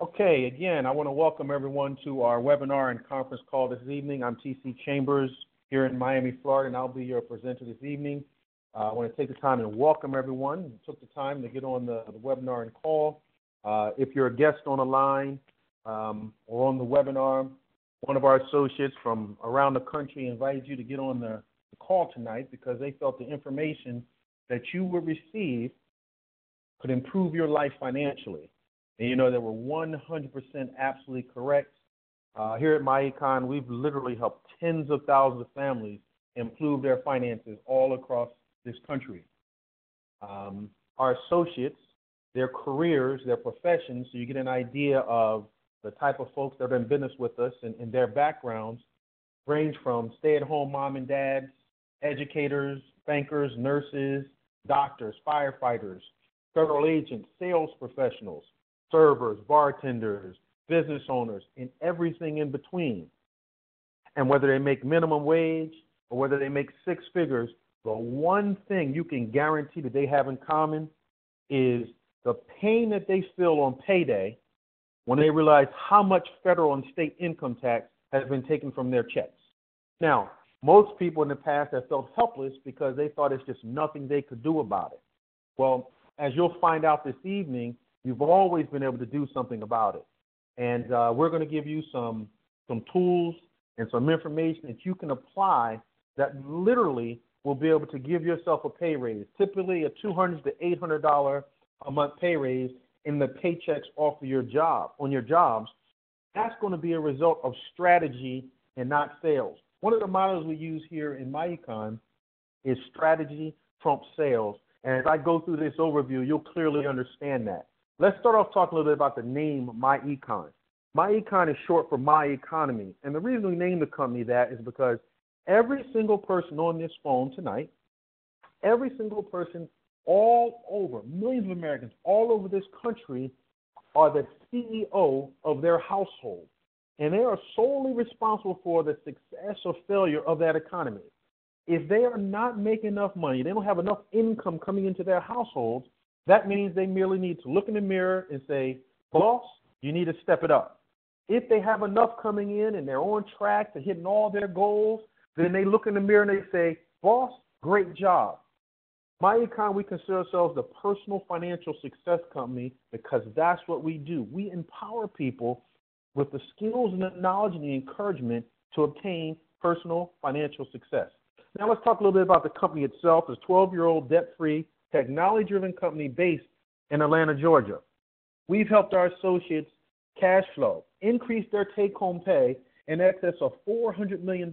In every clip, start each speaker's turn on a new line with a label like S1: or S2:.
S1: Okay, again, I want to welcome everyone to our webinar and conference call this evening. I'm TC Chambers here in Miami, Florida, and I'll be your presenter this evening. Uh, I want to take the time and welcome everyone who took the time to get on the, the webinar and call. Uh, if you're a guest on the line um, or on the webinar, one of our associates from around the country invited you to get on the, the call tonight because they felt the information that you will receive could improve your life financially. And you know, they were 100% absolutely correct. Uh, here at MyEcon, we've literally helped tens of thousands of families improve their finances all across this country. Um, our associates, their careers, their professions, so you get an idea of the type of folks that are in business with us and, and their backgrounds range from stay at home mom and dads, educators, bankers, nurses, doctors, firefighters, federal agents, sales professionals, servers, bartenders, business owners, and everything in between. And whether they make minimum wage or whether they make six figures, the one thing you can guarantee that they have in common is the pain that they feel on payday when they realize how much federal and state income tax has been taken from their checks. Now, most people in the past have felt helpless because they thought it's just nothing they could do about it. Well, as you'll find out this evening, you've always been able to do something about it. And uh, we're going to give you some some tools and some information that you can apply that literally will be able to give yourself a pay raise. Typically, a 200 to eight hundred dollar a month pay raise in the paychecks off of your job on your jobs. That's going to be a result of strategy and not sales. One of the models we use here in MyEcon is strategy trumps sales. And as I go through this overview, you'll clearly understand that. Let's start off talking a little bit about the name MyEcon. MyEcon is short for My Economy. And the reason we named the company that is because every single person on this phone tonight, every single person all over, millions of Americans all over this country are the CEO of their household. And they are solely responsible for the success or failure of that economy. If they are not making enough money, they don't have enough income coming into their households, that means they merely need to look in the mirror and say, Boss, you need to step it up. If they have enough coming in and they're on track to hitting all their goals, then they look in the mirror and they say, Boss, great job. My econ, we consider ourselves the personal financial success company because that's what we do. We empower people with the skills and the knowledge and the encouragement to obtain personal financial success. Now, let's talk a little bit about the company itself. It's 12 year old debt free, technology driven company based in Atlanta, Georgia. We've helped our associates cash flow, increase their take home pay in excess of $400 million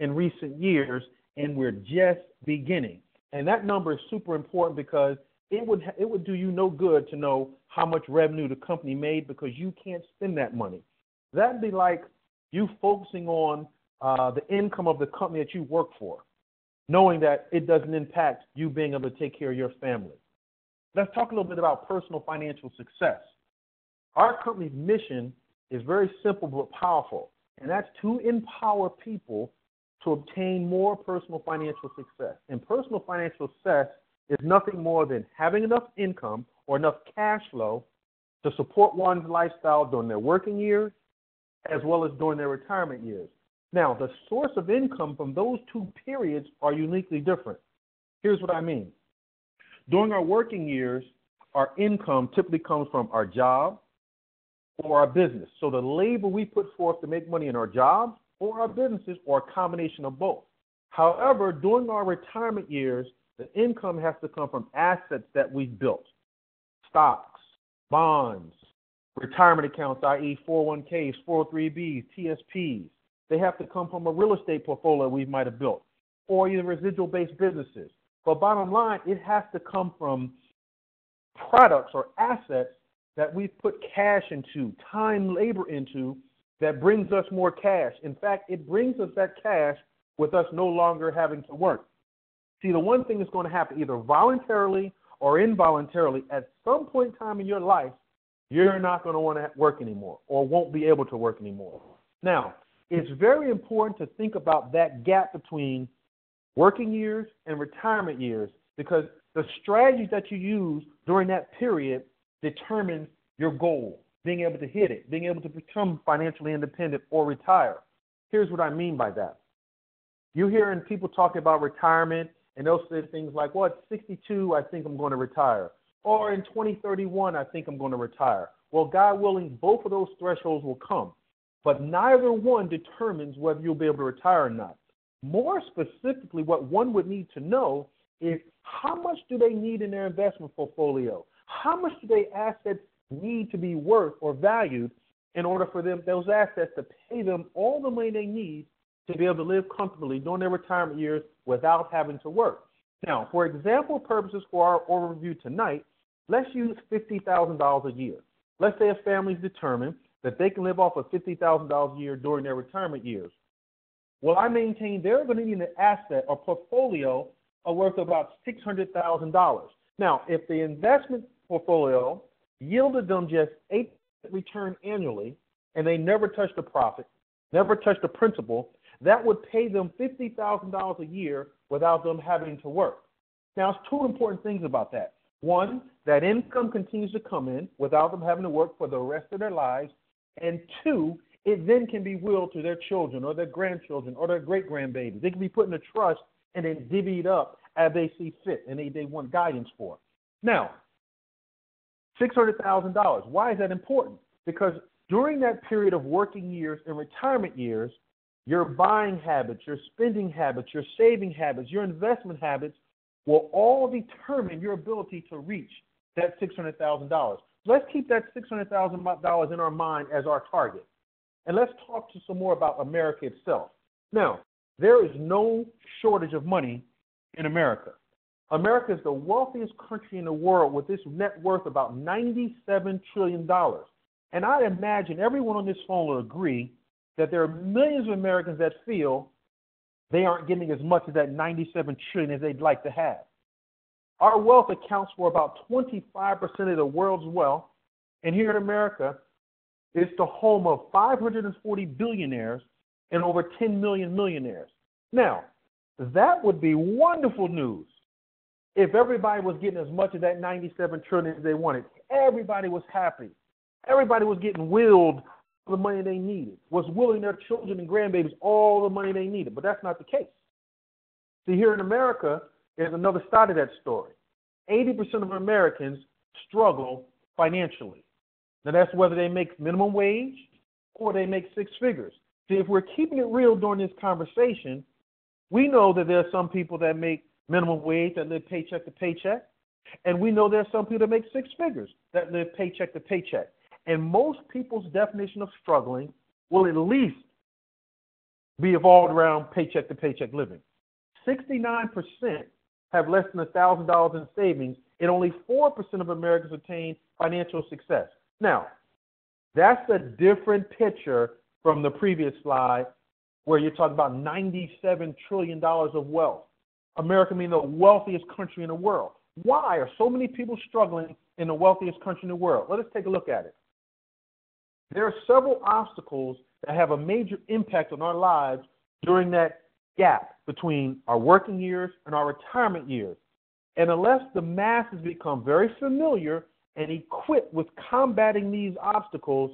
S1: in recent years, and we're just beginning. And that number is super important because it would it would do you no good to know how much revenue the company made because you can't spend that money. That'd be like you focusing on uh, the income of the company that you work for, knowing that it doesn't impact you being able to take care of your family. Let's talk a little bit about personal financial success. Our company's mission is very simple but powerful, and that's to empower people to obtain more personal financial success. And personal financial success is nothing more than having enough income or enough cash flow to support one's lifestyle during their working years as well as during their retirement years. Now, the source of income from those two periods are uniquely different. Here's what I mean. During our working years, our income typically comes from our job or our business. So the labor we put forth to make money in our jobs or our businesses or a combination of both. However, during our retirement years, the income has to come from assets that we've built stocks, bonds, retirement accounts, i.e., 401ks, 403bs, TSPs. They have to come from a real estate portfolio we might have built or either residual based businesses. But bottom line, it has to come from products or assets that we've put cash into, time, labor into, that brings us more cash. In fact, it brings us that cash with us no longer having to work. See, the one thing that's going to happen either voluntarily or involuntarily at some point in time in your life, you're not going to want to work anymore or won't be able to work anymore. Now, it's very important to think about that gap between working years and retirement years because the strategies that you use during that period determine your goal. being able to hit it, being able to become financially independent or retire. Here's what I mean by that. You hearing people talking about retirement, and they'll say things like, "Well, at 62, I think I'm going to retire," or "In 2031, I think I'm going to retire." Well, God willing, both of those thresholds will come, but neither one determines whether you'll be able to retire or not. More specifically, what one would need to know is how much do they need in their investment portfolio? How much do their assets need to be worth or valued in order for them those assets to pay them all the money they need to be able to live comfortably during their retirement years without having to work. Now, for example purposes for our overview tonight, let's use $50,000 a year. Let's say a family's determined that they can live off of $50,000 a year during their retirement years. Well, I maintain they're going to need an asset or portfolio worth about $600,000. Now, if the investment portfolio yielded them just 8% return annually and they never touched the profit, never touched the principal, that would pay them $50,000 a year without them having to work. Now, there's two important things about that. One, that income continues to come in without them having to work for the rest of their lives. And two, it then can be willed to their children or their grandchildren or their great grandbabies. They can be put in a trust and then divvied up as they see fit and they, they want guidance for. Now, $600,000. Why is that important? Because during that period of working years and retirement years, your buying habits, your spending habits, your saving habits, your investment habits will all determine your ability to reach that $600,000. Let's keep that $600,000 in our mind as our target. And let's talk to some more about America itself. Now, there is no shortage of money in America. America is the wealthiest country in the world with its net worth about $97 trillion. And I imagine everyone on this phone will agree that there are millions of Americans that feel they aren't getting as much of that 97 trillion as they'd like to have. Our wealth accounts for about 25% of the world's wealth, and here in America, it's the home of 540 billionaires and over 10 million millionaires. Now, that would be wonderful news if everybody was getting as much of that 97 trillion as they wanted. Everybody was happy. Everybody was getting willed the money they needed, was willing their children and grandbabies all the money they needed. But that's not the case. See, here in America, there's another side of that story. 80% of Americans struggle financially. Now, that's whether they make minimum wage or they make six figures. See, if we're keeping it real during this conversation, we know that there are some people that make minimum wage that live paycheck to paycheck. And we know there are some people that make six figures that live paycheck to paycheck. And most people's definition of struggling will at least be evolved around paycheck to paycheck living. 69% have less than $1,000 in savings, and only 4% of Americans attain financial success. Now, that's a different picture from the previous slide where you're talking about $97 trillion of wealth. America being the wealthiest country in the world. Why are so many people struggling in the wealthiest country in the world? Let us take a look at it. There are several obstacles that have a major impact on our lives during that gap between our working years and our retirement years. And unless the masses become very familiar and equipped with combating these obstacles,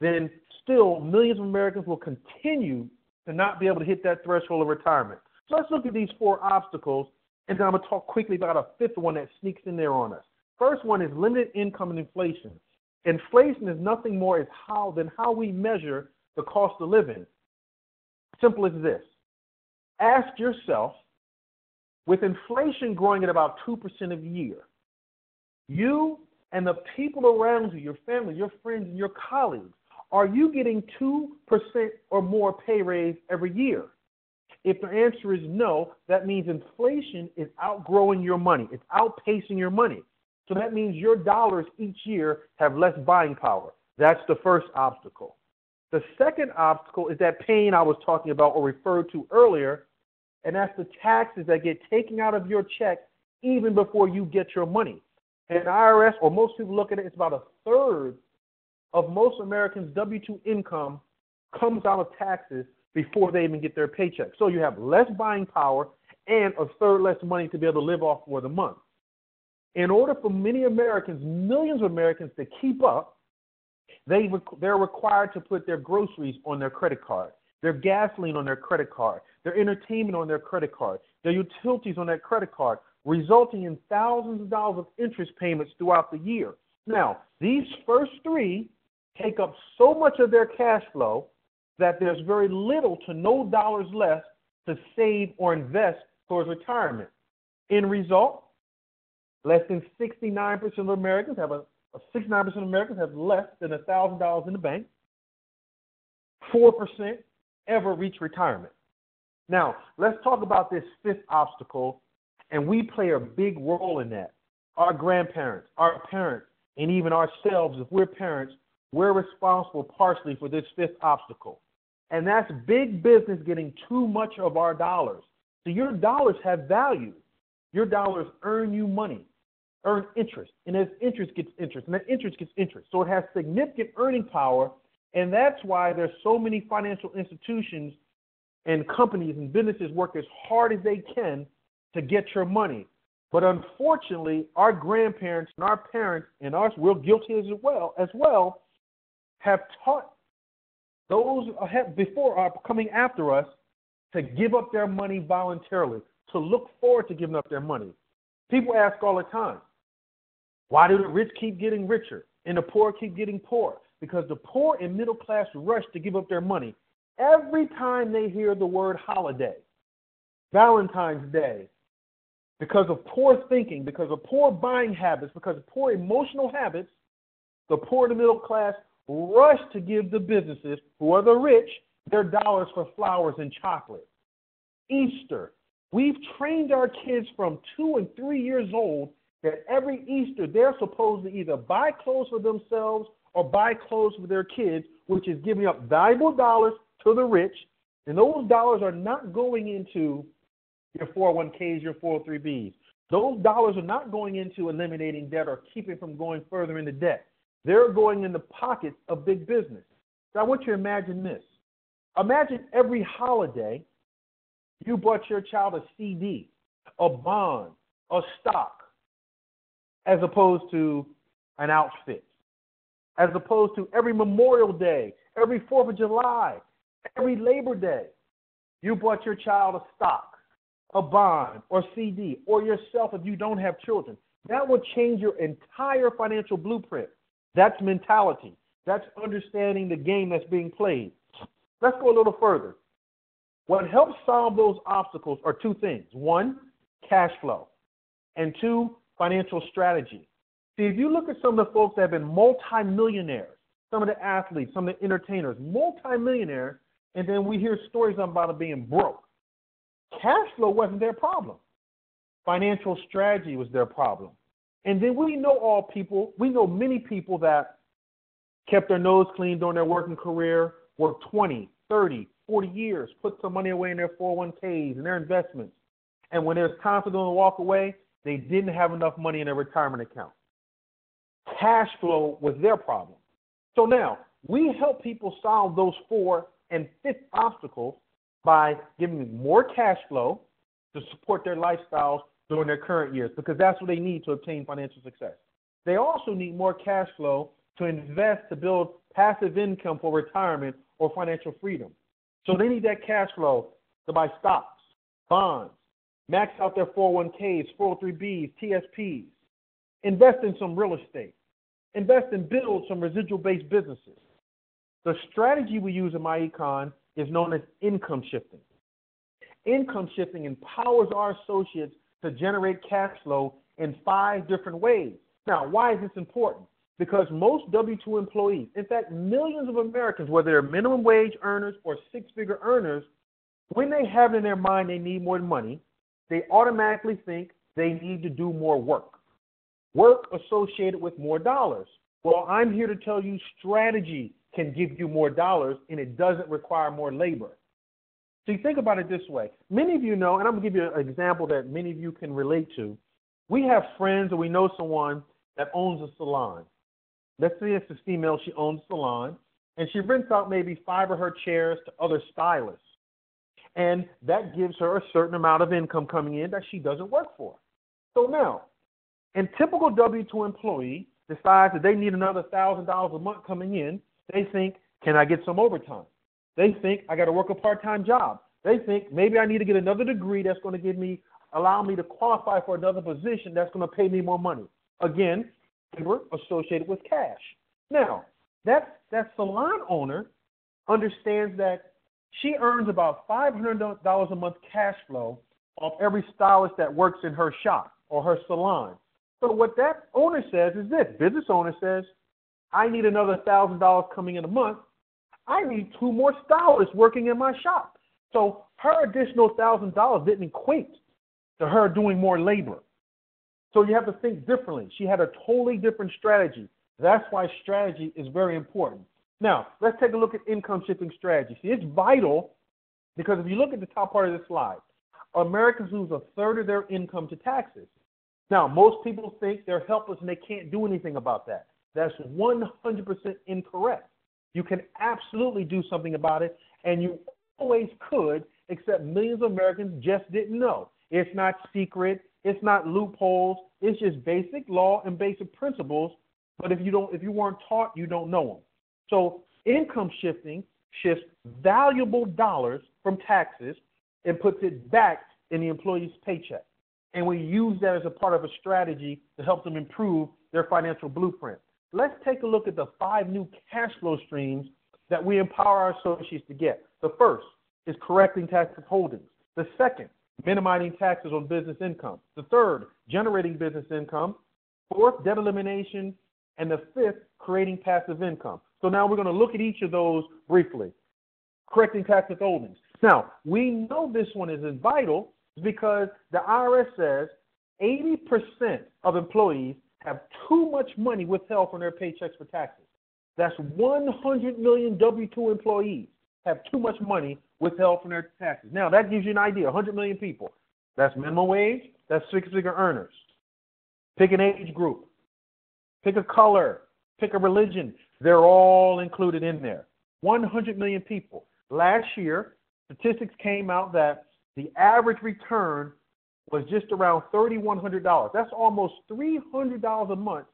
S1: then still millions of Americans will continue to not be able to hit that threshold of retirement. So let's look at these four obstacles, and then I'm going to talk quickly about a fifth one that sneaks in there on us. First one is limited income and inflation. Inflation is nothing more as how than how we measure the cost of living. Simple as this. Ask yourself, with inflation growing at about 2% a year, you and the people around you, your family, your friends, and your colleagues, are you getting 2% or more pay raise every year? If the answer is no, that means inflation is outgrowing your money. It's outpacing your money. So that means your dollars each year have less buying power. That's the first obstacle. The second obstacle is that pain I was talking about or referred to earlier, and that's the taxes that get taken out of your check even before you get your money. And IRS, or most people look at it, it's about a third of most Americans' W 2 income comes out of taxes before they even get their paycheck. So you have less buying power and a third less money to be able to live off for the month in order for many Americans, millions of Americans, to keep up, They they're required to put their groceries on their credit card, their gasoline on their credit card, their entertainment on their credit card, their utilities on their credit card, resulting in thousands of dollars of interest payments throughout the year. Now, these first three take up so much of their cash flow that there's very little to no dollars left to save or invest towards retirement. In result, less than 69% of Americans have a 69% of Americans have less than $1,000 in the bank. 4% ever reach retirement. Now, let's talk about this fifth obstacle, and we play a big role in that. Our grandparents, our parents, and even ourselves, if we're parents, we're responsible partially for this fifth obstacle. And that's big business getting too much of our dollars. So your dollars have value. Your dollars earn you money, earn interest. And as interest gets interest, and that interest gets interest. So it has significant earning power. And that's why there's so many financial institutions and companies and businesses work as hard as they can to get your money. But unfortunately, our grandparents and our parents and us, we're guilty as well, as well, have taught those before are coming after us to give up their money voluntarily, to look forward to giving up their money. People ask all the time, why do the rich keep getting richer and the poor keep getting poor? Because the poor and middle class rush to give up their money every time they hear the word holiday, Valentine's Day, because of poor thinking, because of poor buying habits, because of poor emotional habits, the poor and middle class rush to give the businesses who are the rich their dollars for flowers and chocolate. Easter. We've trained our kids from two and three years old that every Easter they're supposed to either buy clothes for themselves or buy clothes for their kids, which is giving up valuable dollars to the rich. And those dollars are not going into your 401ks, your 403bs. Those dollars are not going into eliminating debt or keeping from going further into debt. They're going in the pockets of big business. So I want you to imagine this. Imagine every holiday you bought your child a CD, a bond, a stock, as opposed to an outfit, as opposed to every Memorial Day, every 4th of July, every Labor Day, you bought your child a stock, a bond, or CD, or yourself if you don't have children. That would change your entire financial blueprint. That's mentality. That's understanding the game that's being played. Let's go a little further. What helps solve those obstacles are two things one, cash flow, and two, financial strategy. See, if you look at some of the folks that have been multimillionaires, some of the athletes, some of the entertainers, multimillionaires, and then we hear stories about them being broke. Cash flow wasn't their problem. Financial strategy was their problem. And then we know all people, we know many people that kept their nose clean during their working career, worked 20, 30, 40 years, put some money away in their 401ks and their investments. And when it was time for them to walk away, they didn't have enough money in their retirement account. Cash flow was their problem. So now we help people solve those four and fifth obstacles by giving them more cash flow to support their lifestyles during their current years because that's what they need to obtain financial success. They also need more cash flow to invest to build passive income for retirement or financial freedom. So they need that cash flow to buy stocks, bonds, max out their 401ks, 403bs, TSPs, invest in some real estate, invest and build some residual based businesses. The strategy we use in my econ is known as income shifting. Income shifting empowers our associates to generate cash flow in five different ways. Now, why is this important? Because most W 2 employees, in fact, millions of Americans, whether they're minimum wage earners or six figure earners, when they have it in their mind they need more money, they automatically think they need to do more work. Work associated with more dollars. Well, I'm here to tell you strategy can give you more dollars and it doesn't require more labor. See, think about it this way. Many of you know, and I'm going to give you an example that many of you can relate to. We have friends or we know someone that owns a salon. Let's say it's a female, she owns a salon, and she rents out maybe five of her chairs to other stylists. And that gives her a certain amount of income coming in that she doesn't work for. So now, in typical W 2 employee, decides that they need another thousand dollars a month coming in, they think, can I get some overtime? They think I got to work a part-time job. They think maybe I need to get another degree that's going to give me allow me to qualify for another position that's going to pay me more money. Again, labor associated with cash. Now, that that salon owner understands that she earns about $500 a month cash flow off every stylist that works in her shop or her salon. So what that owner says is this, business owner says, I need another $1,000 coming in a month. I need two more stylists working in my shop. So her additional $1,000 didn't equate to her doing more labor. So you have to think differently. She had a totally different strategy. That's why strategy is very important. Now, let's take a look at income shifting strategy. See, it's vital because if you look at the top part of this slide, Americans lose a third of their income to taxes. Now, most people think they're helpless and they can't do anything about that. That's 100% incorrect. You can absolutely do something about it, and you always could, except millions of Americans just didn't know. It's not secret, it's not loopholes, it's just basic law and basic principles. But if you don't if you weren't taught, you don't know them. So income shifting shifts valuable dollars from taxes and puts it back in the employee's paycheck. And we use that as a part of a strategy to help them improve their financial blueprint. Let's take a look at the five new cash flow streams that we empower our associates to get. The first is correcting tax withholdings. The second, minimizing taxes on business income. The third, generating business income. Fourth, debt elimination. And the fifth, creating passive income. So now we're going to look at each of those briefly. Correcting tax withholdings. Now, we know this one is vital because the IRS says 80% of employees have too much money withheld from their paychecks for taxes. That's 100 million W 2 employees have too much money withheld from their taxes. Now, that gives you an idea 100 million people. That's minimum wage, that's six figure earners. Pick an age group, pick a color, pick a religion. They're all included in there. 100 million people. Last year, statistics came out that the average return was just around $3,100. That's almost $300 a month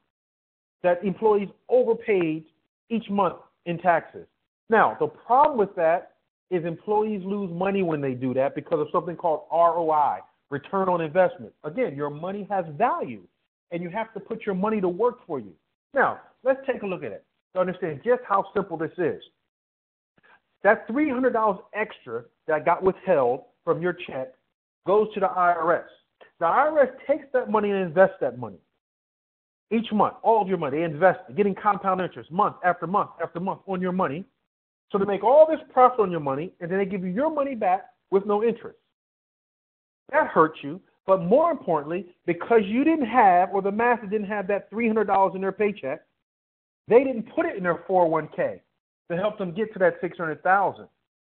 S1: that employees overpaid each month in taxes. Now, the problem with that is employees lose money when they do that because of something called ROI, return on investment. Again, your money has value, and you have to put your money to work for you. Now, let's take a look at it to understand just how simple this is. That $300 extra that got withheld from your check goes to the IRS. The IRS takes that money and invests that money. Each month, all of your money, they invest getting compound interest month after month after month on your money. So they make all this profit on your money, and then they give you your money back with no interest. That hurts you, but more importantly, because you didn't have, or the master didn't have that $300 in their paycheck, they didn't put it in their 401k to help them get to that 600,000.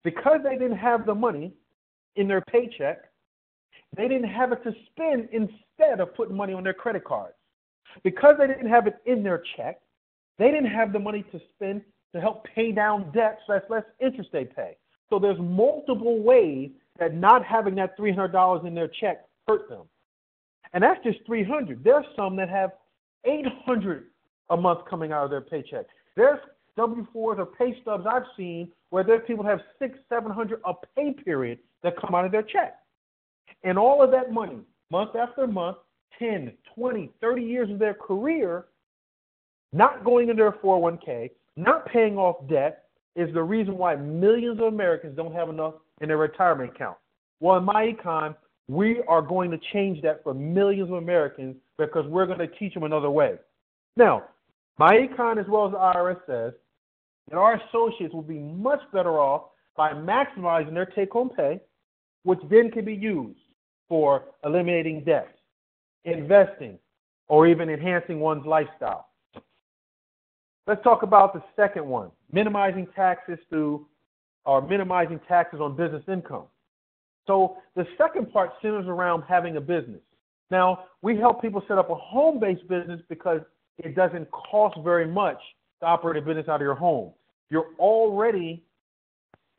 S1: Because they didn't have the money in their paycheck, they didn't have it to spend instead of putting money on their credit cards. Because they didn't have it in their check, they didn't have the money to spend to help pay down debts. So that's less interest they pay. So there's multiple ways that not having that $300 in their check hurt them. And that's just 300. There's some that have 800 a month coming out of their paycheck. There's W-4s or pay stubs I've seen where there's people have six, 700 a pay period that come out of their check. And all of that money, month after month, 10, 20, 30 years of their career, not going into their 401k, not paying off debt, is the reason why millions of Americans don't have enough in their retirement account. Well, in my econ, we are going to change that for millions of Americans because we're going to teach them another way. Now, my econ, as well as the IRS, says that our associates will be much better off by maximizing their take home pay, which then can be used for eliminating debt, investing, or even enhancing one's lifestyle. Let's talk about the second one minimizing taxes through or minimizing taxes on business income. So the second part centers around having a business. Now, we help people set up a home based business because it doesn't cost very much to operate a business out of your home. You're already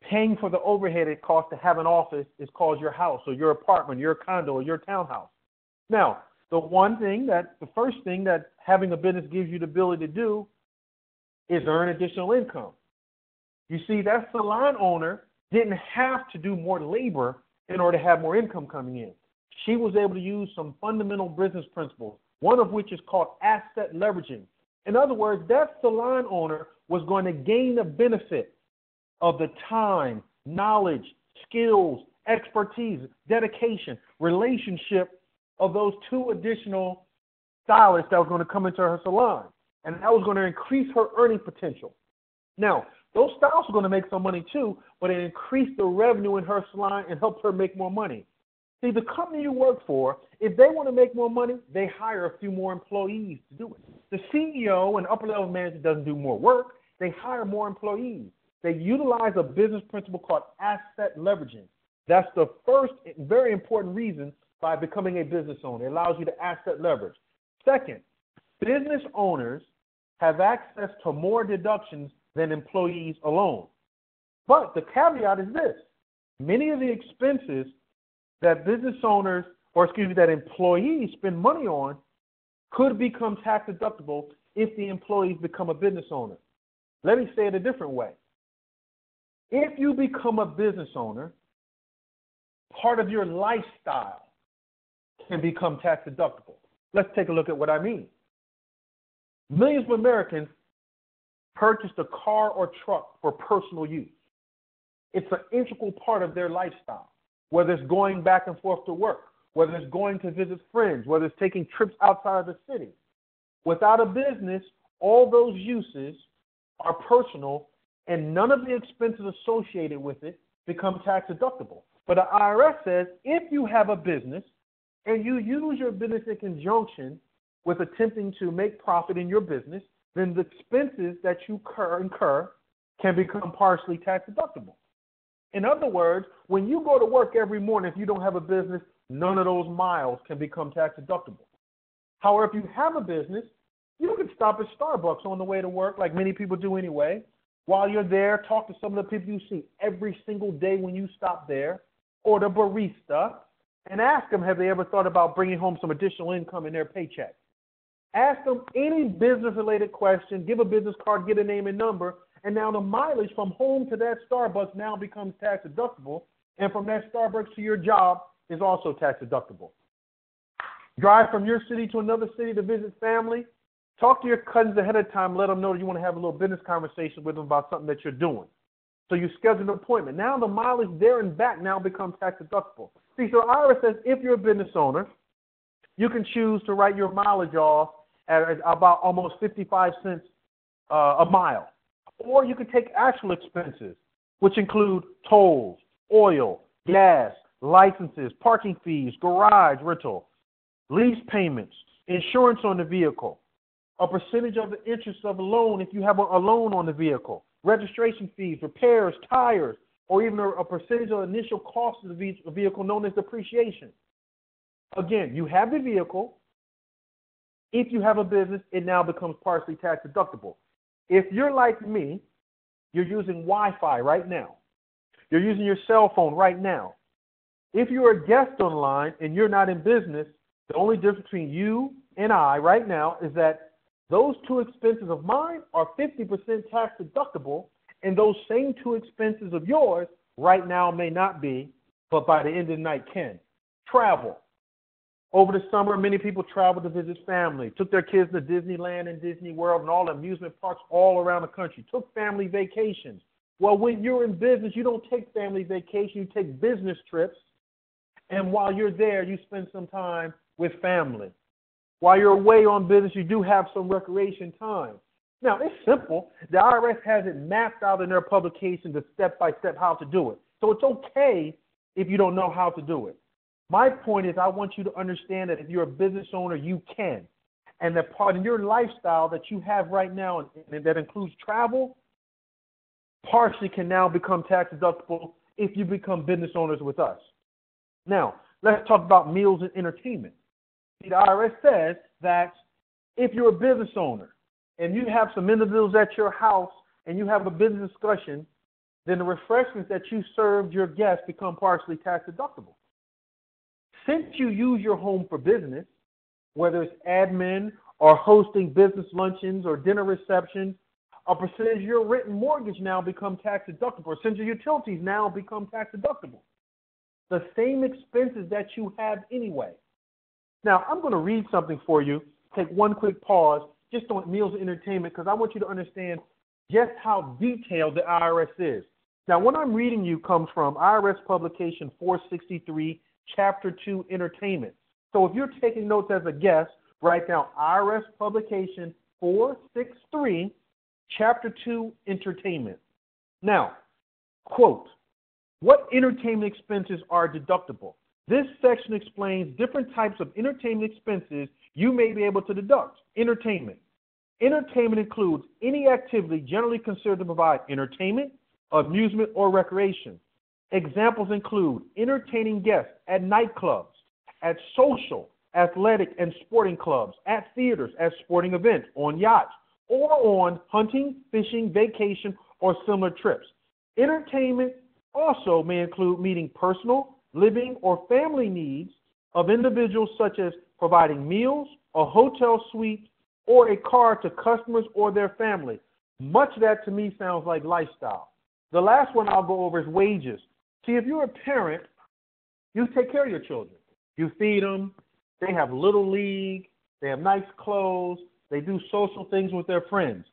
S1: paying for the overhead it costs to have an office is called your house or your apartment, your condo, or your townhouse. Now, the one thing that the first thing that having a business gives you the ability to do is earn additional income. You see, that salon owner didn't have to do more labor in order to have more income coming in. She was able to use some fundamental business principles, one of which is called asset leveraging. In other words, that salon owner was going to gain the benefit of the time, knowledge, skills, expertise, dedication, relationship of those two additional stylists that was going to come into her salon. And that was going to increase her earning potential. Now, those stylists are going to make some money too, but it increased the revenue in her salon and helped her make more money. See, the company you work for, if they want to make more money, they hire a few more employees to do it. The CEO and upper level manager doesn't do more work, they hire more employees. They utilize a business principle called asset leveraging. That's the first very important reason by becoming a business owner. It allows you to asset leverage. Second, business owners have access to more deductions than employees alone. But the caveat is this many of the expenses that business owners, or excuse me, that employees spend money on could become tax deductible if the employees become a business owner. Let me say it a different way. If you become a business owner, part of your lifestyle can become tax deductible. Let's take a look at what I mean. Millions of Americans purchased a car or truck for personal use. It's an integral part of their lifestyle, whether it's going back and forth to work, whether it's going to visit friends, whether it's taking trips outside of the city. Without a business, all those uses are personal and none of the expenses associated with it become tax deductible. But the IRS says if you have a business and you use your business in conjunction with attempting to make profit in your business, then the expenses that you incur, can become partially tax deductible. In other words, when you go to work every morning, if you don't have a business, none of those miles can become tax deductible. However, if you have a business, you can stop at Starbucks on the way to work, like many people do anyway. While you're there, talk to some of the people you see every single day when you stop there, or the barista, and ask them have they ever thought about bringing home some additional income in their paycheck. Ask them any business related question, give a business card, get a name and number, and now the mileage from home to that Starbucks now becomes tax deductible, and from that Starbucks to your job is also tax deductible. Drive from your city to another city to visit family. Talk to your cousins ahead of time. Let them know that you want to have a little business conversation with them about something that you're doing. So you schedule an appointment. Now the mileage there and back now becomes tax deductible. See, so IRS says if you're a business owner, you can choose to write your mileage off at about almost 55 cents uh, a mile. Or you can take actual expenses, which include tolls, oil, gas, licenses, parking fees, garage rental, lease payments, insurance on the vehicle, a percentage of the interest of a loan if you have a, loan on the vehicle, registration fees, repairs, tires, or even a, percentage of initial cost of the vehicle known as depreciation. Again, you have the vehicle, if you have a business, it now becomes partially tax deductible. If you're like me, you're using Wi Fi right now, you're using your cell phone right now. If you're a guest online and you're not in business, the only difference between you and I right now is that those two expenses of mine are 50% tax deductible, and those same two expenses of yours right now may not be, but by the end of the night can. Travel. Over the summer, many people traveled to visit family, took their kids to Disneyland and Disney World and all the amusement parks all around the country, took family vacations. Well, when you're in business, you don't take family vacation, you take business trips. And while you're there, you spend some time with family. While you're away on business, you do have some recreation time. Now, it's simple. The IRS has it mapped out in their publication, the step by step how to do it. So it's okay if you don't know how to do it. My point is, I want you to understand that if you're a business owner, you can. And that part of your lifestyle that you have right now, and that includes travel, partially can now become tax deductible if you become business owners with us. Now, let's talk about meals and entertainment. The IRS says that if you're a business owner and you have some individuals at your house and you have a business discussion, then the refreshments that you served your guests become partially tax deductible. Since you use your home for business, whether it's admin or hosting business luncheons or dinner receptions, a percentage of your rent and mortgage now become tax deductible. A percentage of utilities now become tax deductible. The same expenses that you have anyway. Now, I'm going to read something for you. Take one quick pause just on meals and entertainment because I want you to understand just how detailed the IRS is. Now, what I'm reading you comes from IRS publication 463, Chapter 2, Entertainment. So if you're taking notes as a guest, write down IRS publication 463, Chapter 2, Entertainment. Now, quote, what entertainment expenses are deductible? This section explains different types of entertainment expenses you may be able to deduct. Entertainment. Entertainment includes any activity generally considered to provide entertainment, amusement, or recreation. Examples include entertaining guests at nightclubs, at social, athletic, and sporting clubs, at theaters, at sporting events, on yachts, or on hunting, fishing, vacation, or similar trips. Entertainment also may include meeting personal, living, or family needs of individuals, such as providing meals, a hotel suite, or a car to customers or their family. Much of that to me sounds like lifestyle. The last one I'll go over is wages. See, if you're a parent, you take care of your children. You feed them, they have little league, they have nice clothes, they do social things with their friends.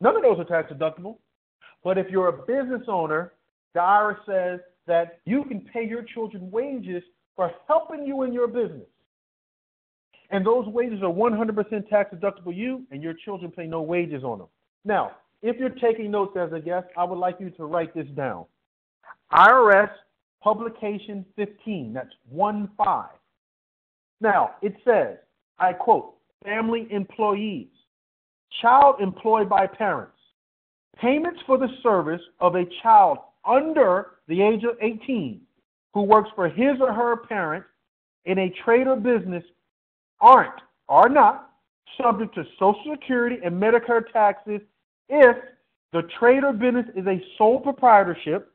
S1: None of those are tax deductible. But if you're a business owner, the IRS says that you can pay your children wages for helping you in your business. And those wages are 100% tax deductible you, and your children pay no wages on them. Now, if you're taking notes as a guest, I would like you to write this down. IRS Publication 15, that's 1 5. Now, it says, I quote, family employees, child employed by parents, payments for the service of a child under the age of 18 who works for his or her parent in a trade or business aren't, are not, subject to Social Security and Medicare taxes if the trade or business is a sole proprietorship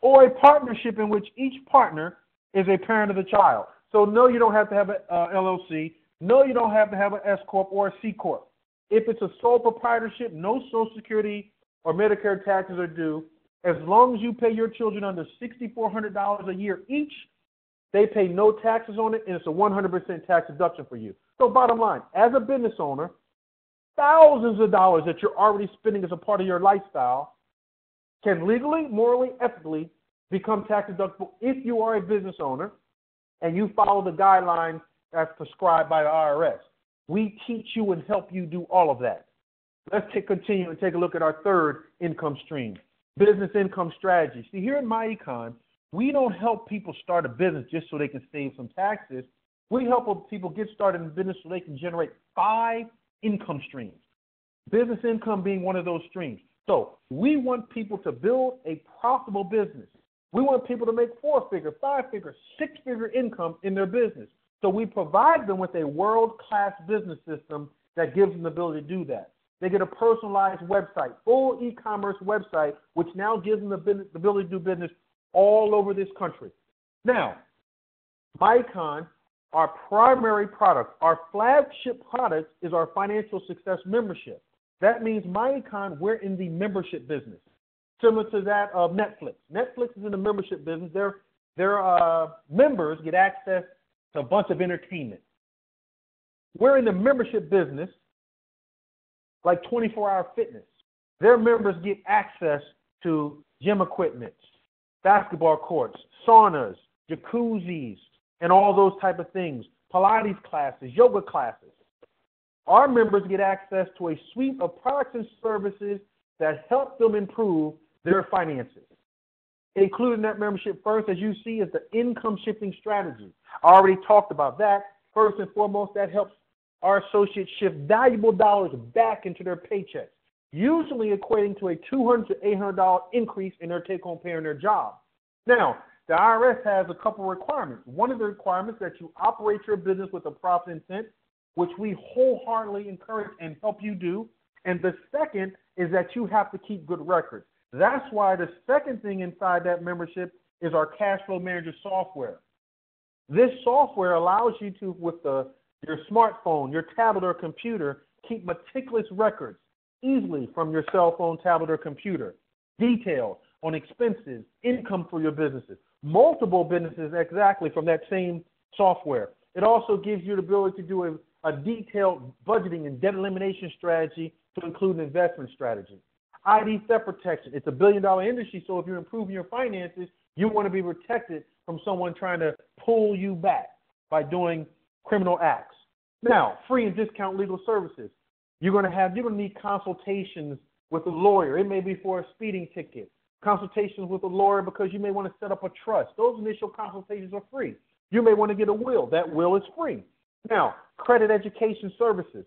S1: or a partnership in which each partner is a parent of the child. So, no, you don't have to have an uh, LLC. No, you don't have to have an S Corp or a C Corp. If it's a sole proprietorship, no Social Security or Medicare taxes are due. As long as you pay your children under $6,400 a year each, they pay no taxes on it, and it's a 100% tax deduction for you. So, bottom line, as a business owner, thousands of dollars that you're already spending as a part of your lifestyle can legally, morally, ethically become tax deductible if you are a business owner and you follow the guidelines as prescribed by the IRS. We teach you and help you do all of that. Let's take, continue and take a look at our third income stream business income strategy. See, here in MyEcon, we don't help people start a business just so they can save some taxes. We help people get started in business so they can generate five income streams. Business income being one of those streams. So we want people to build a profitable business. We want people to make four figure, five figure, six figure income in their business. So we provide them with a world class business system that gives them the ability to do that. They get a personalized website, full e commerce website, which now gives them the ability to do business all over this country. Now, MyEcon, our primary product, our flagship product is our financial success membership. That means MyEcon, we're in the membership business, similar to that of Netflix. Netflix is in the membership business. Their, their uh, members get access to a bunch of entertainment. We're in the membership business, like 24 hour fitness. Their members get access to gym equipment, basketball courts, saunas, jacuzzis, and all those type of things, Pilates classes, yoga classes. Our members get access to a suite of products and services that help them improve their finances. Including that membership first, as you see, is the income shifting strategy. I already talked about that. First and foremost, that helps our associates shift valuable dollars back into their paychecks usually equating to a 200 to $800 increase in their take home pay on their job. Now, the IRS has a couple requirements. One of the requirements that you operate your business with a profit intent, which we wholeheartedly encourage and help you do. And the second is that you have to keep good records. That's why the second thing inside that membership is our cash flow manager software. This software allows you to, with the your smartphone, your tablet or computer keep meticulous records easily from your cell phone, tablet, or computer. Detail on expenses, income for your businesses, multiple businesses exactly from that same software. It also gives you the ability to do a, a detailed budgeting and debt elimination strategy to include an investment strategy. ID theft protection. It's a billion dollar industry, so if you're improving your finances, you want to be protected from someone trying to pull you back by doing criminal acts. Now, free and discount legal services. You're going to have you're going to need consultations with a lawyer. It may be for a speeding ticket. Consultations with a lawyer because you may want to set up a trust. Those initial consultations are free. You may want to get a will. That will is free. Now, credit education services.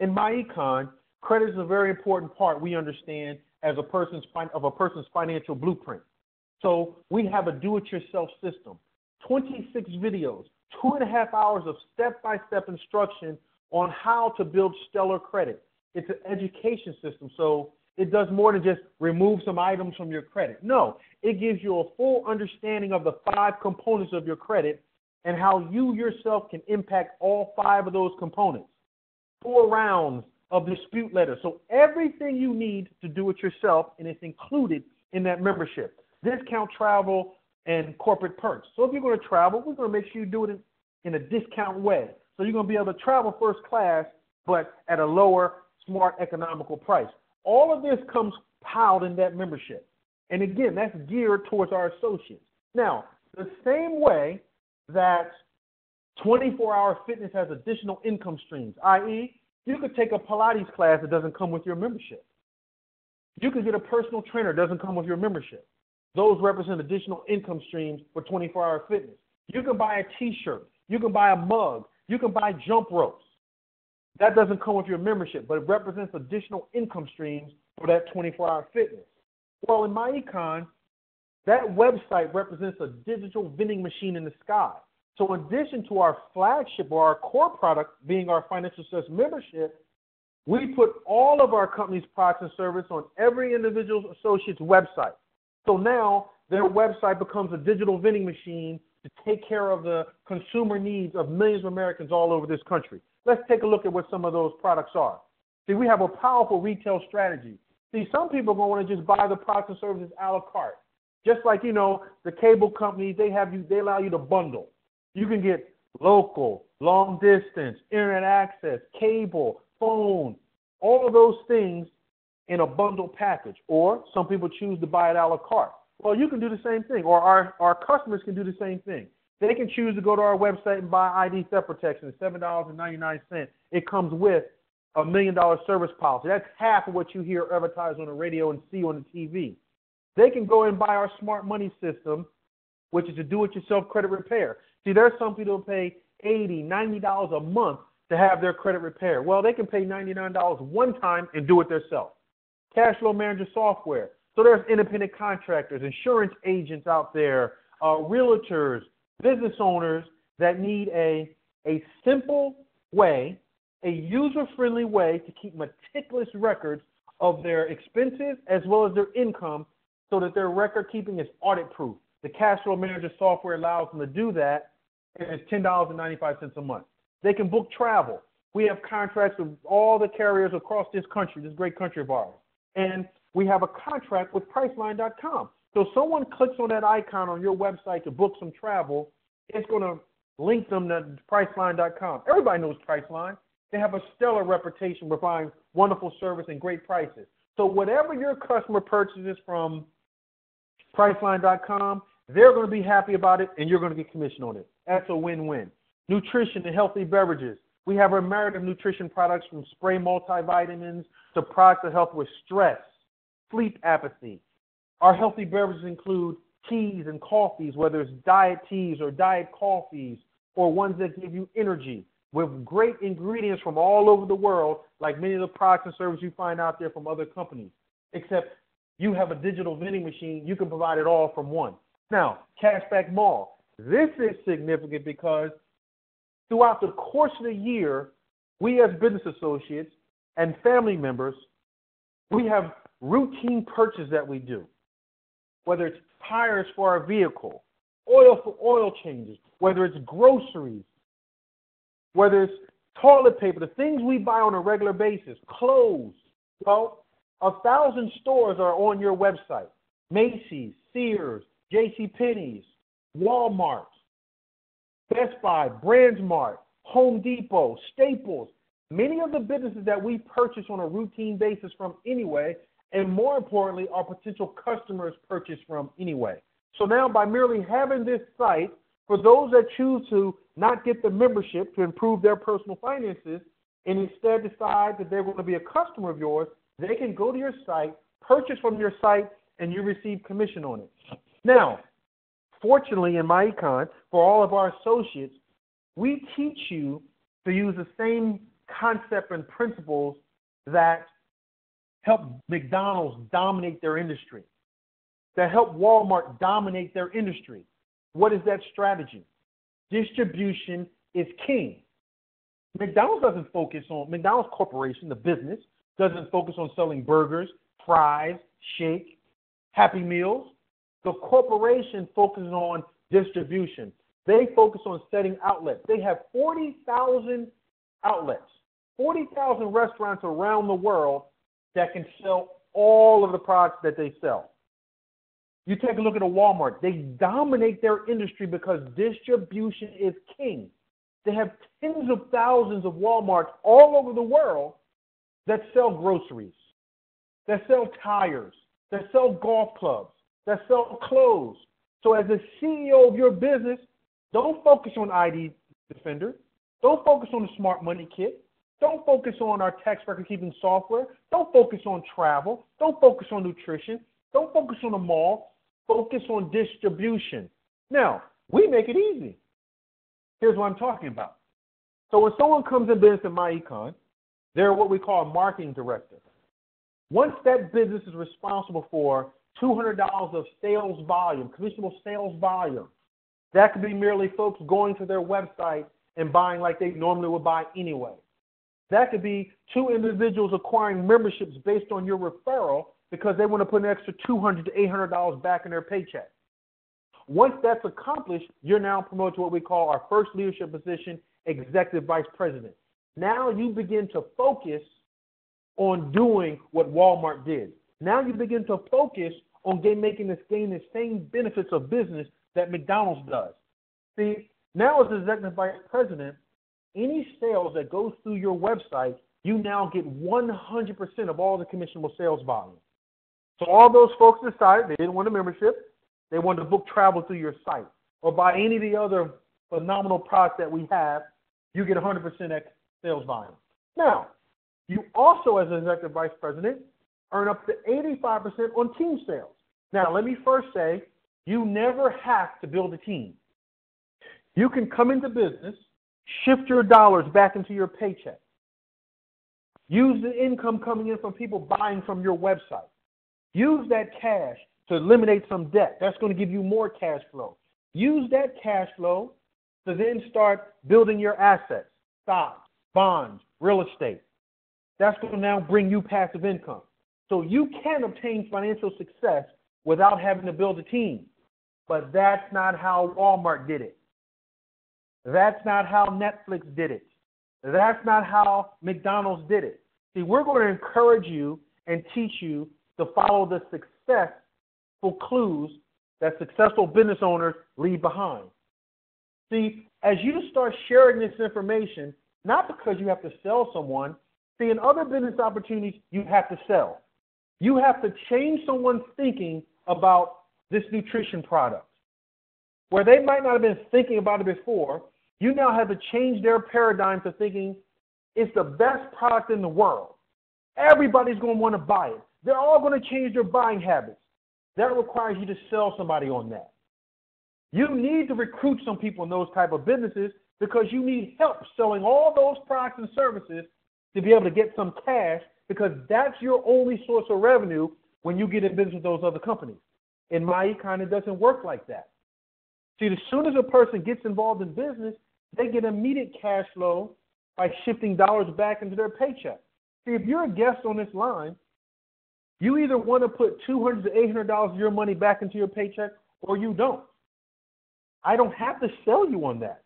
S1: In MyEcon, credit is a very important part we understand as a person's of a person's financial blueprint. So we have a do-it-yourself system, 26 videos, two and a half hours of step-by-step instruction on how to build stellar credit. It's an education system, so it does more than just remove some items from your credit. No, it gives you a full understanding of the five components of your credit and how you yourself can impact all five of those components. Four rounds of dispute letters. So everything you need to do it yourself, and it's included in that membership. Discount travel and corporate perks. So if you're going to travel, we're going to make sure you do it in, in a discount way. So you're going to be able to travel first class, but at a lower, smart, economical price. All of this comes piled in that membership. And again, that's geared towards our associates. Now, the same way that 24 hour fitness has additional income streams, i.e., you could take a Pilates class that doesn't come with your membership. You could get a personal trainer that doesn't come with your membership. Those represent additional income streams for 24 hour fitness. You can buy a t shirt, you can buy a mug, you can buy jump ropes. That doesn't come with your membership, but it represents additional income streams for that 24 hour fitness. Well, in MyEcon, that website represents a digital vending machine in the sky. So, in addition to our flagship or our core product being our financial success membership, we put all of our company's products and service on every individual associate's website. So now their website becomes a digital vending machine to take care of the consumer needs of millions of Americans all over this country. Let's take a look at what some of those products are. See, we have a powerful retail strategy. See, some people are going to want to just buy the products and services a la carte. Just like, you know, the cable companies, they have you, they allow you to bundle. You can get local, long distance, internet access, cable, phone, all of those things in a bundle package. Or some people choose to buy it a la carte. Well, you can do the same thing, or our, our customers can do the same thing. They can choose to go to our website and buy ID theft protection, $7.99. It comes with a million dollar service policy. That's half of what you hear advertised on the radio and see on the TV. They can go and buy our smart money system, which is a do it yourself credit repair. See, there's some people who pay $80, $90 a month to have their credit repair. Well, they can pay $99 one time and do it themselves. Cash flow manager software. So there's independent contractors, insurance agents out there, uh, realtors, business owners that need a, a simple way, a user friendly way to keep meticulous records of their expenses as well as their income so that their record keeping is audit proof. The cash flow manager software allows them to do that, and it's $10.95 a month. They can book travel. We have contracts with all the carriers across this country, this great country of ours. And we have a contract with Priceline.com. So someone clicks on that icon on your website to book some travel, it's going to link them to Priceline.com. Everybody knows Priceline. They have a stellar reputation for providing wonderful service and great prices. So whatever your customer purchases from Priceline.com, they're going to be happy about it, and you're going to get commission on it. That's a win-win. Nutrition and healthy beverages. We have myriad of nutrition products from spray multivitamins to products that help with stress, sleep apathy. Our healthy beverages include teas and coffees, whether it's diet teas or diet coffees, or ones that give you energy with great ingredients from all over the world, like many of the products and services you find out there from other companies. Except you have a digital vending machine, you can provide it all from one. Now, Cashback Mall. This is significant because throughout the course of the year, we as business associates and family members, we have routine purchases that we do, whether it's tires for our vehicle, oil for oil changes, whether it's groceries, whether it's toilet paper, the things we buy on a regular basis, clothes. Well, a thousand stores are on your website. Macy's, Sears, J.C. Penney's, Walmart, Best Buy, BrandsMart, Home Depot, Staples, many of the businesses that we purchase on a routine basis from anyway, and more importantly, our potential customers purchase from anyway. So now, by merely having this site, for those that choose to not get the membership to improve their personal finances and instead decide that they're going to be a customer of yours, they can go to your site, purchase from your site, and you receive commission on it. Now, fortunately, in MyEcon, for all of our associates, we teach you to use the same concept and principles that help McDonald's dominate their industry, that help Walmart dominate their industry. What is that strategy? Distribution is king. McDonald's doesn't focus on, McDonald's Corporation, the business, doesn't focus on selling burgers, fries, shake, Happy Meals. The corporation focuses on distribution. They focus on setting outlets. They have 40,000 outlets, 40,000 restaurants around the world that can sell all of the products that they sell. You take a look at a Walmart, they dominate their industry because distribution is king. They have tens of thousands of Walmarts all over the world that sell groceries, that sell tires, that sell golf clubs, that sell clothes. So, as a CEO of your business, don't focus on ID Defender. Don't focus on the Smart Money Kit. Don't focus on our tax record keeping software. Don't focus on travel. Don't focus on nutrition. Don't focus on the mall. Focus on distribution. Now, we make it easy. Here's what I'm talking about. So when someone comes in business at MyEcon, they're what we call a marketing director. Once that business is responsible for $200 of sales volume, commissionable sales volume, that could be merely folks going to their website and buying like they normally would buy anyway. That could be two individuals acquiring memberships based on your referral because they want to put an extra $200 to $800 back in their paycheck. Once that's accomplished, you're now promoted to what we call our first leadership position, executive vice president. Now you begin to focus on doing what Walmart did. Now you begin to focus on game making this gain the same benefits of business that McDonald's does. See, now as executive vice president, any sales that goes through your website, you now get 100% of all the commissionable sales volume. So all those folks decided they didn't want a membership, they wanted to book travel through your site or buy any of the other phenomenal products that we have, you get 100% X sales volume. Now, you also, as executive vice president, earn up to 85% on team sales. Now, let me first say, you never have to build a team. You can come into business, shift your dollars back into your paycheck. Use the income coming in from people buying from your website. Use that cash to eliminate some debt. That's going to give you more cash flow. Use that cash flow to then start building your assets, stocks, bonds, real estate. That's going to now bring you passive income. So you can obtain financial success without having to build a team. But that's not how Walmart did it. That's not how Netflix did it. That's not how McDonald's did it. See, we're going to encourage you and teach you to follow the successful clues that successful business owners leave behind. See, as you start sharing this information, not because you have to sell someone, see, in other business opportunities, you have to sell. You have to change someone's thinking about this nutrition product. Where they might not have been thinking about it before, you now have to change their paradigm to thinking it's the best product in the world. Everybody's going to want to buy it. They're all going to change their buying habits. That requires you to sell somebody on that. You need to recruit some people in those type of businesses because you need help selling all those products and services to be able to get some cash because that's your only source of revenue when you get in business with those other companies. In my economy, it doesn't work like that. See, as soon as a person gets involved in business, they get immediate cash flow by shifting dollars back into their paycheck. See, if you're a guest on this line, you either want to put $200 to $800 of your money back into your paycheck or you don't. I don't have to sell you on that.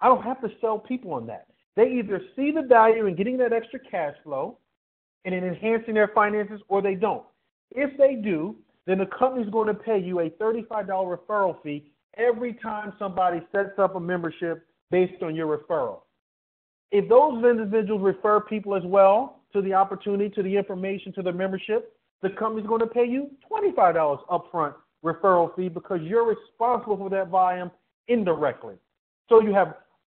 S1: I don't have to sell people on that. They either see the value in getting that extra cash flow and in enhancing their finances or they don't. If they do, then the company's going to pay you a $35 referral fee every time somebody sets up a membership based on your referral. If those individuals refer people as well to the opportunity, to the information, to the membership, the company's going to pay you $25 upfront referral fee because you're responsible for that volume indirectly. So you have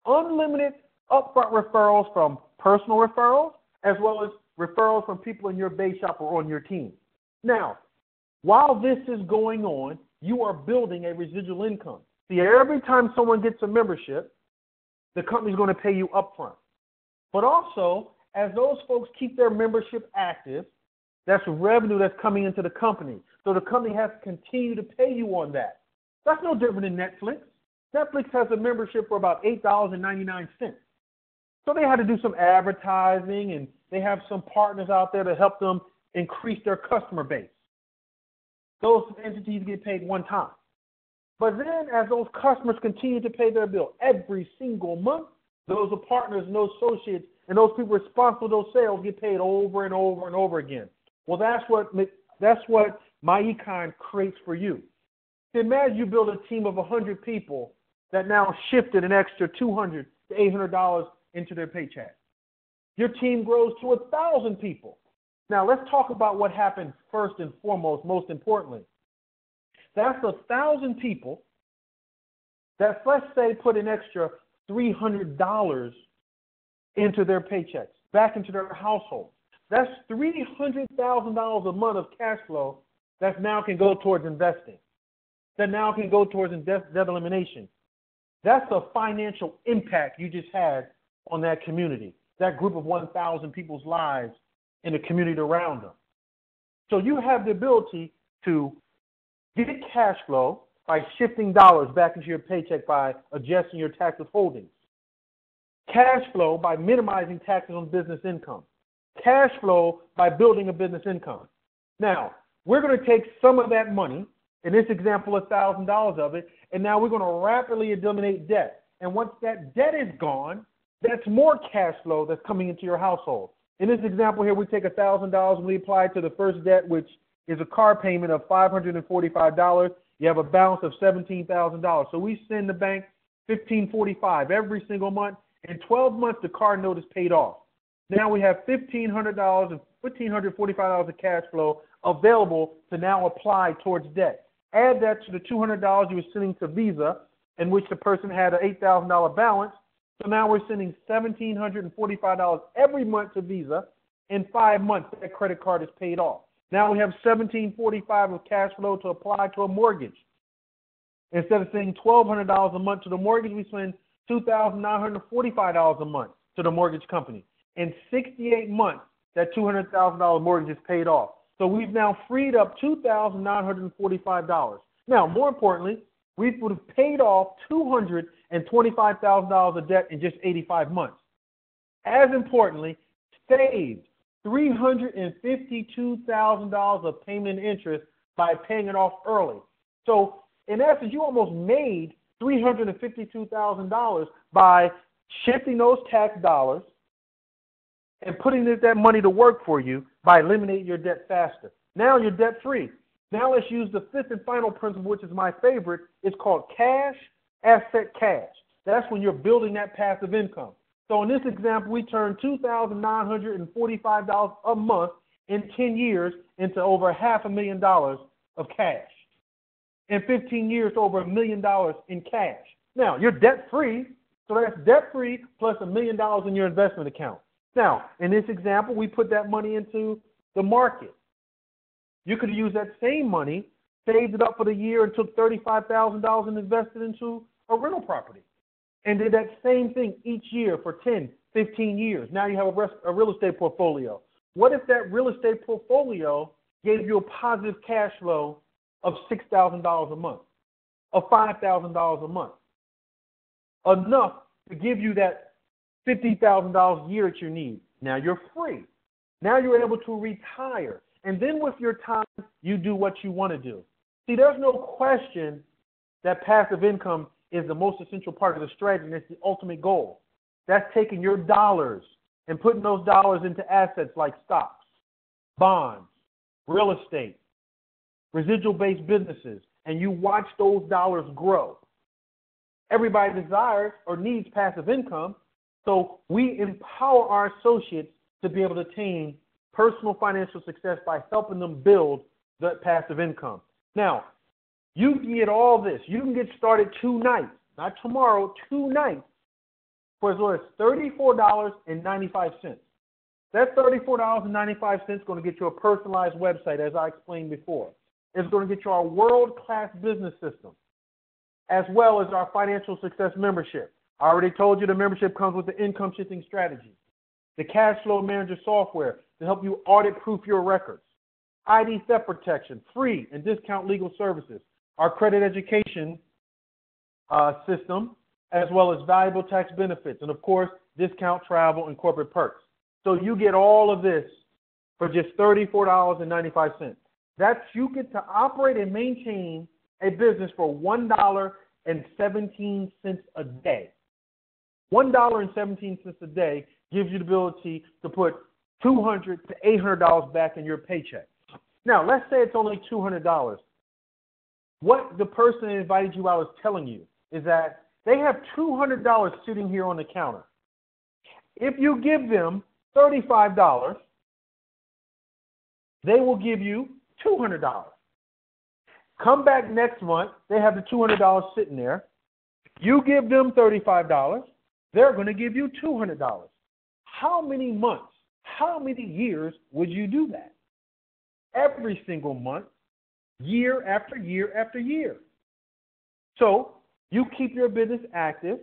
S1: unlimited upfront referrals from personal referrals as well as referrals from people in your base shop or on your team. Now, while this is going on, you are building a residual income. See, every time someone gets a membership, the company's going to pay you upfront. But also, as those folks keep their membership active, that's revenue that's coming into the company. So the company has to continue to pay you on that. That's no different than Netflix. Netflix has a membership for about $8.99. So they had to do some advertising and they have some partners out there to help them increase their customer base. Those entities get paid one time. But then as those customers continue to pay their bill every single month, those partners and those associates and those people responsible for those sales get paid over and over and over again. Well, that's what that's what MyEcon creates for you. Imagine you build a team of 100 people that now shifted an extra 200 to 800 dollars into their paycheck. Your team grows to a thousand people. Now let's talk about what happened first and foremost, most importantly. That's a thousand people that let's say put an extra $300 into their paychecks, back into their household. That's $300,000 a month of cash flow that now can go towards investing, that now can go towards debt elimination. That's a financial impact you just had on that community, that group of 1,000 people's lives in the community around them. So you have the ability to get cash flow by shifting dollars back into your paycheck by adjusting your tax withholdings. Cash flow by minimizing taxes on business income. Cash flow by building a business income. Now, we're going to take some of that money, in this example, $1,000 of it, and now we're going to rapidly eliminate debt. And once that debt is gone, that's more cash flow that's coming into your household. In this example here, we take $1,000 and we apply it to the first debt, which is a car payment of $545. You have a balance of $17,000. So we send the bank 1,545 every single month. In 12 months, the car note is paid off. Now we have $1,500 and $1,545 of cash flow available to now apply towards debt. Add that to the $200 you were sending to Visa, in which the person had an $8,000 balance. So now we're sending $1,745 every month to Visa. In five months, that credit card is paid off. Now we have $1,745 of cash flow to apply to a mortgage. Instead of sending $1,200 a month to the mortgage, we send $2,945 a month to the mortgage company. In 68 months, that $200,000 mortgage is paid off. So we've now freed up $2,945. Now, more importantly, we would have paid off $225,000 of debt in just 85 months. As importantly, saved $352,000 of payment interest by paying it off early. So, in essence, you almost made $352,000 by shifting those tax dollars and putting that money to work for you by eliminating your debt faster. Now you're debt free. Now let's use the fifth and final principle, which is my favorite. It's called cash asset cash. That's when you're building that passive income. So in this example, we turn $2,945 a month in 10 years into over half a million dollars of cash. In 15 years, over a million dollars in cash. Now, you're debt free, so that's debt free plus a million dollars in your investment account. Now, in this example, we put that money into the market. You could use that same money, saved it up for the year, and took $35,000 and invested into a rental property. And did that same thing each year for 10, 15 years. Now you have a, rest, a real estate portfolio. What if that real estate portfolio gave you a positive cash flow of $6,000 a month, of $5,000 a month? Enough to give you that $50,000 a year that you need. Now you're free. Now you're able to retire. And then with your time, you do what you want to do. See, there's no question that passive income is the most essential part of the strategy, and it's the ultimate goal. That's taking your dollars and putting those dollars into assets like stocks, bonds, real estate, residual based businesses, and you watch those dollars grow. Everybody desires or needs passive income, so we empower our associates to be able to attain personal financial success by helping them build that passive income. Now, you can get all this. You can get started tonight, not tomorrow, tonight, for as low as $34.95. That $34.95 is going to get you a personalized website, as I explained before. It's going to get you our world class business system, as well as our financial success membership. I already told you the membership comes with the income shifting strategy, the cash flow manager software to help you audit proof your records, ID theft protection, free and discount legal services, our credit education uh, system, as well as valuable tax benefits, and of course, discount travel and corporate perks. So you get all of this for just $34.95. That's you get to operate and maintain a business for $1.17 a day. $1.17 a day gives you the ability to put $200 to $800 back in your paycheck. Now, let's say it's only $200. What the person that invited you out is telling you is that they have $200 sitting here on the counter. If you give them $35, they will give you $200. Come back next month, they have the $200 sitting there. You give them $35, they're going to give you $200. How many months, how many years would you do that? Every single month, year after year after year. So you keep your business active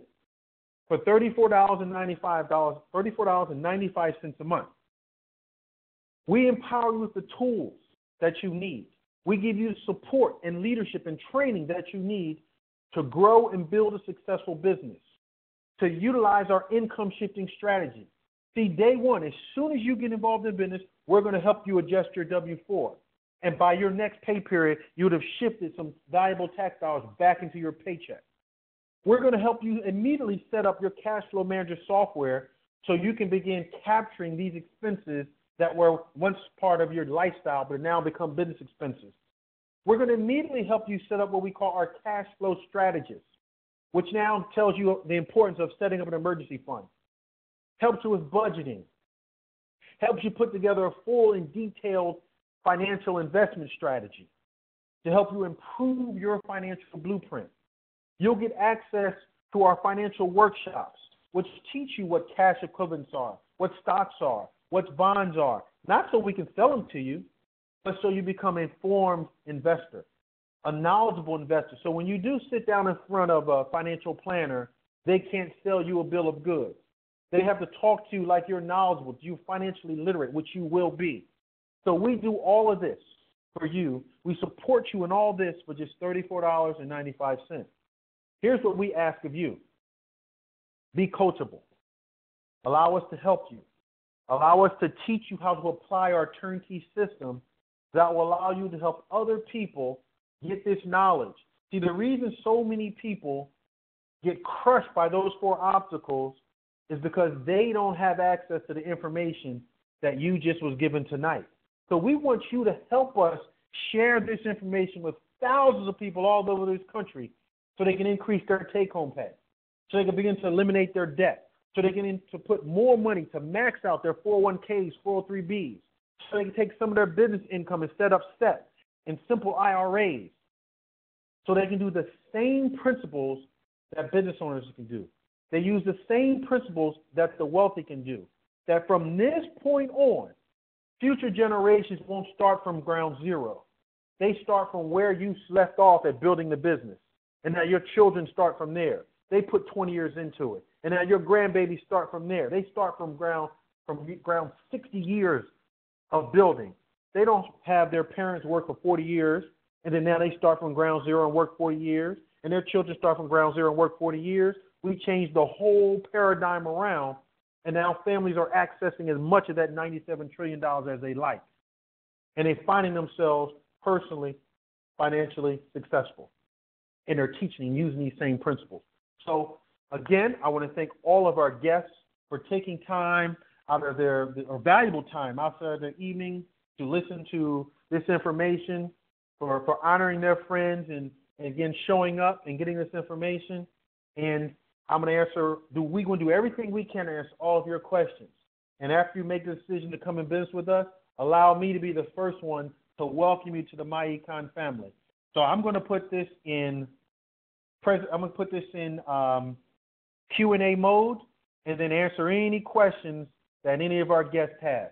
S1: for $34.95, $34.95 a month. We empower you with the tools that you need. We give you support and leadership and training that you need to grow and build a successful business, to utilize our income shifting strategy. See, day one, as soon as you get involved in business, we're going to help you adjust your W 4. And by your next pay period, you would have shifted some valuable tax dollars back into your paycheck. We're going to help you immediately set up your cash flow manager software so you can begin capturing these expenses that were once part of your lifestyle but now become business expenses. We're going to immediately help you set up what we call our cash flow strategist, which now tells you the importance of setting up an emergency fund, helps you with budgeting, helps you put together a full and detailed financial investment strategy to help you improve your financial blueprint. You'll get access to our financial workshops, which teach you what cash equivalents are, what stocks are, what bonds are, not so we can sell them to you, but so you become an informed investor, a knowledgeable investor. So when you do sit down in front of a financial planner, they can't sell you a bill of goods. They have to talk to you like you're knowledgeable, you're financially literate, which you will be. So we do all of this for you. We support you in all this for just $34.95. Here's what we ask of you be coachable. Allow us to help you. Allow us to teach you how to apply our turnkey system that will allow you to help other people get this knowledge. See, the reason so many people get crushed by those four obstacles is because they don't have access to the information that you just was given tonight. So we want you to help us share this information with thousands of people all over this country so they can increase their take home pay, so they can begin to eliminate their debt, so they can to put more money to max out their 401ks, 403bs, so they can take some of their business income and set up SEP and simple IRAs, so they can do the same principles that business owners can do. They use the same principles that the wealthy can do. That from this point on, future generations won't start from ground zero. They start from where you left off at building the business. And now your children start from there. They put 20 years into it. And now your grandbabies start from there. They start from ground from ground 60 years of building. They don't have their parents work for 40 years and then now they start from ground zero and work 40 years and their children start from ground zero and work 40 years. We changed the whole paradigm around and now families are accessing as much of that $97 trillion as they like. And they're finding themselves personally, financially successful. and they're teaching and using these same principles. So again, I want to thank all of our guests for taking time out of their or valuable time outside of the evening to listen to this information, for, for honoring their friends and, and again showing up and getting this information. And I'm going to answer, do we going to do everything we can to answer all of your questions. And after you make the decision to come and business with us, allow me to be the first one to welcome you to the MyEcon family. So I'm going to put this in I'm going to put this in um, Q&A mode and then answer any questions that any of our guests have.